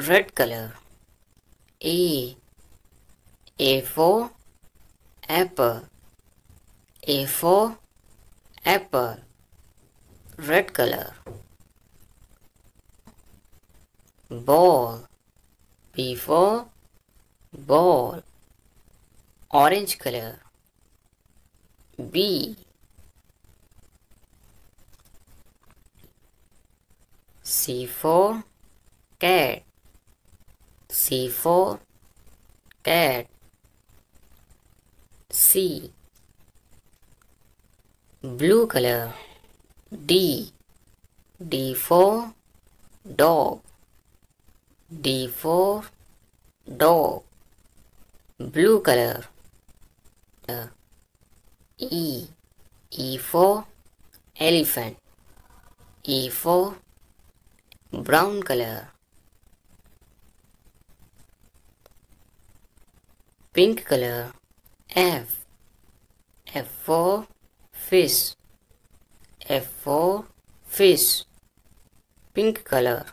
red color. A. A for apple. A for apple. Red color. Ball. B for ball. Orange color. B. C for cat C for cat C. Blue color. D. D for dog. D for dog. Blue color. E. E for elephant. E for brown color pink color. F. F for fish. F for fish. Pink color